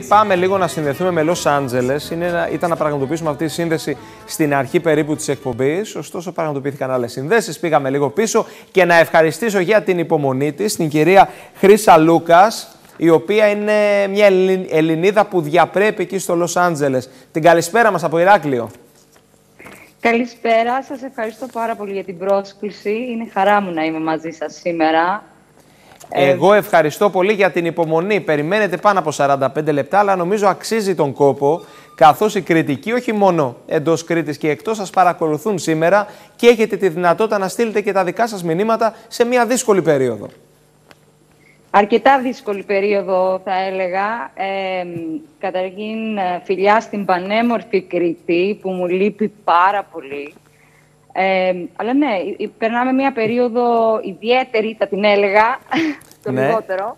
Πάμε λίγο να συνδεθούμε με Los Angeles. ήταν να πραγματοποιήσουμε αυτή τη σύνδεση στην αρχή περίπου της εκπομπής. Ωστόσο, πραγματοποιήθηκαν άλλες συνδέσεις. Πήγαμε λίγο πίσω και να ευχαριστήσω για την υπομονή της την κυρία Χρήσα Λούκας, η οποία είναι μια Ελληνίδα που διαπρέπει εκεί στο Los Angeles. Την καλησπέρα μας από Ηράκλειο. Καλησπέρα, σας ευχαριστώ πάρα πολύ για την πρόσκληση. Είναι χαρά μου να είμαι μαζί σας σήμερα. Ε, Εγώ ευχαριστώ πολύ για την υπομονή. Περιμένετε πάνω από 45 λεπτά, αλλά νομίζω αξίζει τον κόπο, καθώς οι κριτικοί όχι μόνο εντός Κρήτης και εκτός σας παρακολουθούν σήμερα και έχετε τη δυνατότητα να στείλετε και τα δικά σας μηνύματα σε μια δύσκολη περίοδο. Αρκετά δύσκολη περίοδο θα έλεγα. Ε, καταρχήν φιλιά στην πανέμορφη Κρήτη που μου λείπει πάρα πολύ. Ε, αλλά ναι, περνάμε μια περίοδο ιδιαίτερη, θα την έλεγα, το ναι. λιγότερο.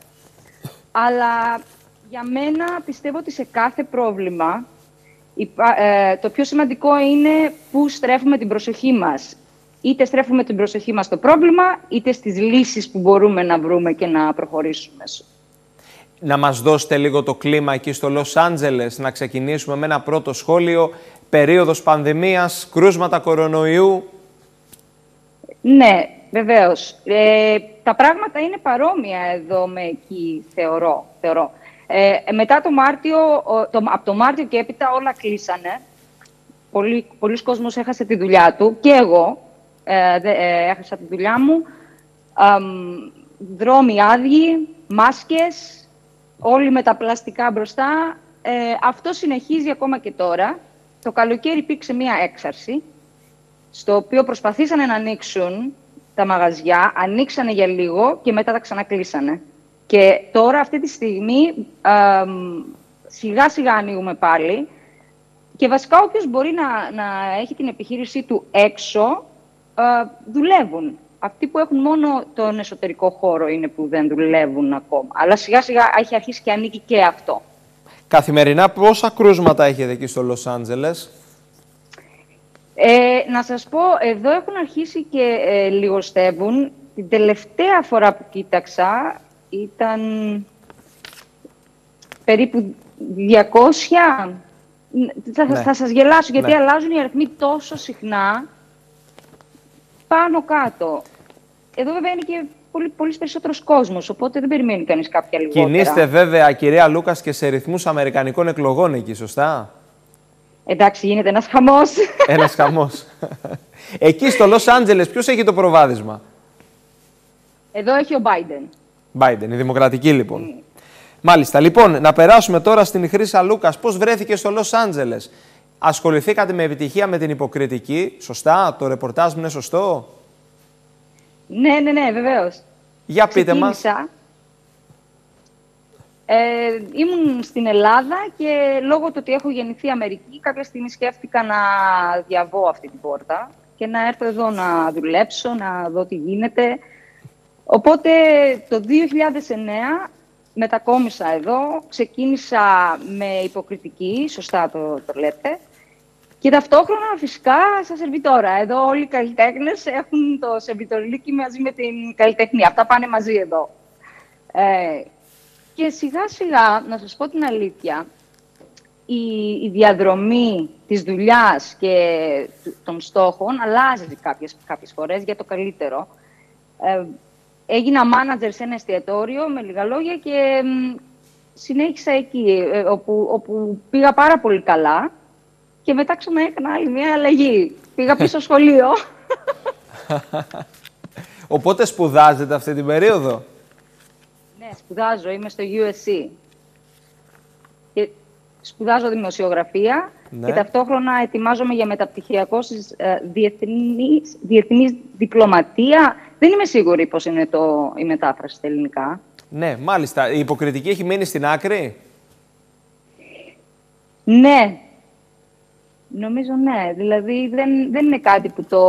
Αλλά για μένα πιστεύω ότι σε κάθε πρόβλημα ε, το πιο σημαντικό είναι πού στρέφουμε την προσοχή μας. Είτε στρέφουμε την προσοχή μας στο πρόβλημα, είτε στις λύσεις που μπορούμε να βρούμε και να προχωρήσουμε. Να μας δώσετε λίγο το κλίμα εκεί στο Λος Άντζελες, να ξεκινήσουμε με ένα πρώτο σχόλιο περίοδος πανδημίας, κρούσματα κορονοϊού. Ναι, βεβαίως. Ε, τα πράγματα είναι παρόμοια εδώ με εκεί, θεωρώ. θεωρώ. Ε, μετά το Μάρτιο, το, από το Μάρτιο και έπειτα όλα κλείσανε. Πολλοί, πολλοί κόσμος έχασε τη δουλειά του και εγώ ε, ε έχασα τη δουλειά μου. Ε, δρόμοι άδειοι, μάσκες, όλοι με τα πλαστικά μπροστά. Ε, αυτό συνεχίζει ακόμα και τώρα. Το καλοκαίρι υπήρξε μία έξαρση, στο οποίο προσπαθήσανε να ανοίξουν τα μαγαζιά, ανοίξανε για λίγο και μετά τα ξανακλείσανε. Και τώρα αυτή τη στιγμή σιγά σιγά ανοίγουμε πάλι και βασικά όποιος μπορεί να, να έχει την επιχείρησή του έξω δουλεύουν. Αυτοί που έχουν μόνο τον εσωτερικό χώρο είναι που δεν δουλεύουν ακόμα. Αλλά σιγά σιγά έχει αρχίσει και ανήκει και αυτό. Καθημερινά πόσα κρούσματα έχετε εκεί στο Λος Άντζελες; Ε, να σας πω, εδώ έχουν αρχίσει και ε, λιγοστεύουν. Την τελευταία φορά που κοίταξα ήταν περίπου 200. Θα, ναι. θα σας γελάσω, γιατί ναι. αλλάζουν οι αριθμοί τόσο συχνά πάνω κάτω. Εδώ βέβαια είναι και πολύ, πολύς περισσότερος κόσμος, οπότε δεν περιμένει κανείς κάποια λιγότερα. Κινείστε βέβαια, κυρία Λούκας, και σε ρυθμούς Αμερικανικών εκλογών εκεί, σωστά; Εντάξει, γίνεται ένας χαμός. Ένας χαμός. εκεί στο Λος Άντζελες, ποιος έχει το προβάδισμα; Εδώ έχει ο Biden. Biden, η δημοκρατική λοιπόν. Mm. Μάλιστα. Λοιπόν, να περάσουμε τώρα στην Χρύσα Λούκας. Πώς βρέθηκε στο Λος Άντζελες, Ασχοληθήκατε με επιτυχία με την υποκριτική. Σωστά, το ρεπορτάζ μου είναι σωστό; Ναι, ναι, ναι, βεβαίως. Για πείτε μας. Ε, ήμουν στην Ελλάδα και λόγω του ότι έχω γεννηθεί Αμερική, κάποια στιγμή σκέφτηκα να διαβώ αυτή την πόρτα και να έρθω εδώ να δουλέψω, να δω τι γίνεται. Οπότε το 2009 μετακόμισα εδώ, ξεκίνησα με υποκριτική, σωστά το, το λέτε, και ταυτόχρονα φυσικά στα σερβιτόρα. Εδώ όλοι οι καλλιτέχνες έχουν το σερβιτοριλίκι μαζί με την καλλιτεχνία. Αυτά πάνε μαζί εδώ. Ε, και σιγά σιγά, να σας πω την αλήθεια, η, η διαδρομή της δουλειάς και των στόχων αλλάζει κάποιες, κάποιες φορές για το καλύτερο. Ε, έγινα manager σε ένα εστιατόριο, με λίγα λόγια, και συνέχισα εκεί, ε, όπου, όπου πήγα πάρα πολύ καλά και μετά ξανά έκανα άλλη μια αλλαγή. Πήγα πίσω σχολείο. Οπότε σπουδάζετε αυτή την περίοδο; Ναι, σπουδάζω. Είμαι στο USC. Και σπουδάζω δημοσιογραφία ναι. και ταυτόχρονα ετοιμάζομαι για μεταπτυχιακό στις ε, διεθνής, διπλωματία. Δεν είμαι σίγουρη πώς είναι το, η μετάφραση στα ελληνικά. Ναι, μάλιστα. Η υποκριτική έχει μείνει στην άκρη; Ναι, Νομίζω ναι. Δηλαδή δεν, δεν είναι κάτι που το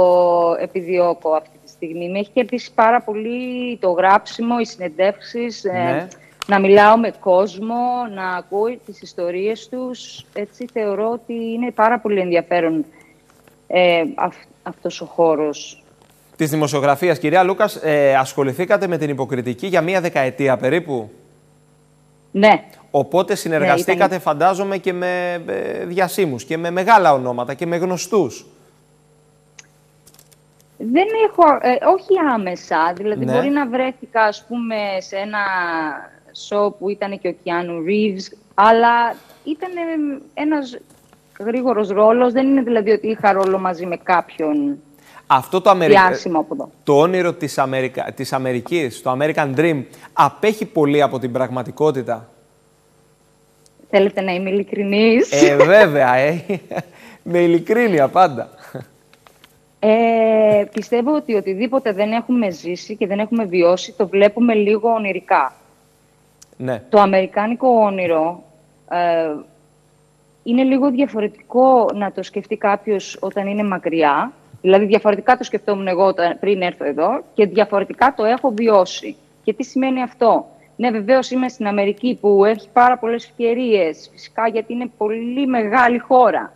επιδιώκω αυτή τη στιγμή. Με έχει κερδίσει πάρα πολύ το γράψιμο, οι συνεντεύξεις, ε, ναι. να μιλάω με κόσμο, να ακούω τις ιστορίες τους. Έτσι θεωρώ ότι είναι πάρα πολύ ενδιαφέρον ε, αυ, αυτός ο χώρος. Της δημοσιογραφίας, κυρία Λούκας, ε, ασχοληθήκατε με την υποκριτική για μία δεκαετία περίπου; Ναι. Οπότε συνεργαστήκατε, ήταν- φαντάζομαι, και με ε, διασύμους και με μεγάλα ονόματα και με γνωστούς. Δεν έχω, ε, όχι άμεσα, δηλαδή Ναι. μπορεί να βρέθηκα ας πούμε σε ένα show που ήταν και ο Κιάνου Reeves, αλλά ήταν ε, ένας γρήγορος ρόλος, δεν είναι δηλαδή ότι είχα ρόλο μαζί με κάποιον Αυτό το, Αμερι... διάσημο από εδώ. το όνειρο της, Αμερικα... της Αμερικής, το American Dream, απέχει πολύ από την πραγματικότητα; Θέλετε να είμαι ειλικρινής; Ε, βέβαια, ε. με ειλικρίνεια πάντα. Ε, πιστεύω ότι οτιδήποτε δεν έχουμε ζήσει και δεν έχουμε βιώσει, το βλέπουμε λίγο ονειρικά. Ναι. Το αμερικάνικο όνειρο ε, είναι λίγο διαφορετικό να το σκεφτεί κάποιος όταν είναι μακριά. Δηλαδή διαφορετικά το σκεφτόμουν εγώ όταν- πριν έρθω εδώ και διαφορετικά το έχω βιώσει. Και τι σημαίνει αυτό; Ναι, βεβαίως είμαι στην Αμερική που έχει πάρα πολλές ευκαιρίες, φυσικά γιατί είναι πολύ μεγάλη χώρα.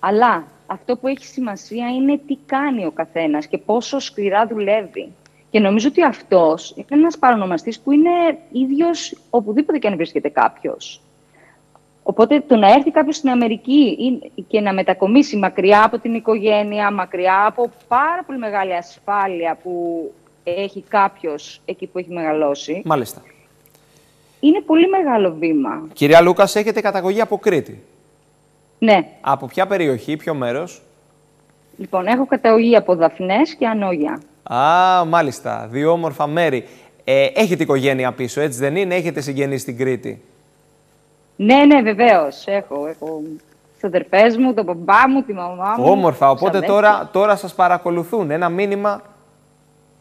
Αλλά αυτό που έχει σημασία είναι τι κάνει ο καθένας και πόσο σκληρά δουλεύει. Και νομίζω ότι αυτός είναι ένας παρονομαστής που είναι ίδιος οπουδήποτε και αν βρίσκεται κάποιος. Οπότε το να έρθει κάποιος στην Αμερική ή- και να μετακομίσει μακριά από την οικογένεια, μακριά από πάρα πολύ μεγάλη ασφάλεια που έχει κάποιος εκεί που έχει μεγαλώσει, Μάλιστα. είναι πολύ μεγάλο βήμα. Κυρία Λούκας, έχετε καταγωγή από Κρήτη; Ναι, Από ποια περιοχή, ποιο μέρος; λοιπόν, έχω καταγωγή από Δαφνές και Ανόγια. Α, μάλιστα. Δύο όμορφα μέρη. Ε, έχετε οικογένεια πίσω, έτσι δεν είναι; Έχετε συγγενείς στην Κρήτη; Ναι, ναι, βεβαίως. Έχω, έχω του αδερφέ μου, τον μπαμπά μου, τη μαμά μου. Όμορφα. τους Οπότε αδέρφους. τώρα, τώρα σας παρακολουθούν. Ένα μήνυμα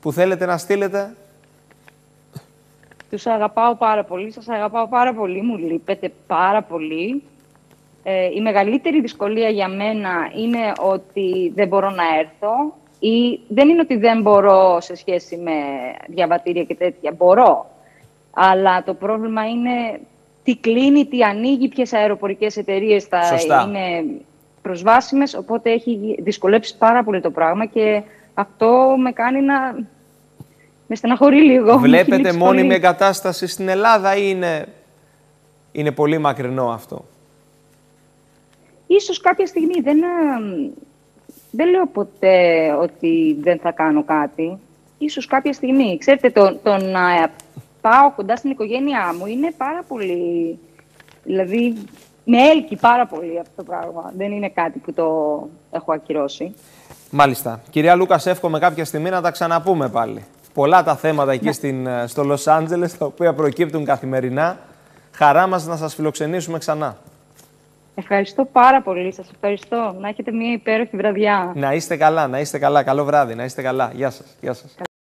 που θέλετε να στείλετε. Τους αγαπάω πάρα πολύ, σας αγαπάω πάρα πολύ, μου λείπετε πάρα πολύ. Ε, η μεγαλύτερη δυσκολία για μένα είναι ότι δεν μπορώ να έρθω ή δεν είναι ότι δεν μπορώ σε σχέση με διαβατήρια και τέτοια, μπορώ. Αλλά το πρόβλημα είναι τι κλείνει, τι ανοίγει, ποιες αεροπορικές εταιρείες θα Σωστά. είναι προσβάσιμες, οπότε έχει δυσκολέψει πάρα πολύ το πράγμα και αυτό με κάνει να με στεναχωρεί λίγο. Με έχει Βλέπετε λείψει μόνιμη πολύ. εγκατάσταση στην Ελλάδα ή είναι, είναι πολύ μακρινό αυτό; Ίσως κάποια στιγμή δεν, α, δεν λέω ποτέ ότι δεν θα κάνω κάτι. Ίσως κάποια στιγμή. Ξέρετε, το, το να πάω κοντά στην οικογένειά μου είναι πάρα πολύ... Δηλαδή, με έλκει πάρα πολύ αυτό το πράγμα. Δεν είναι κάτι που το έχω ακυρώσει. Μάλιστα. Κυρία Λούκας, εύχομαι κάποια στιγμή να τα ξαναπούμε πάλι. Πολλά τα θέματα εκεί στην, ε, στο Λος Άντζελες, τα οποία προκύπτουν καθημερινά. Χαρά μας να σας φιλοξενήσουμε ξανά. Ευχαριστώ πάρα πολύ. Σας ευχαριστώ. Να έχετε μια υπέροχη βραδιά. Να είστε καλά, να είστε καλά. Καλό βράδυ, να είστε καλά. Γεια σας. Γεια σας.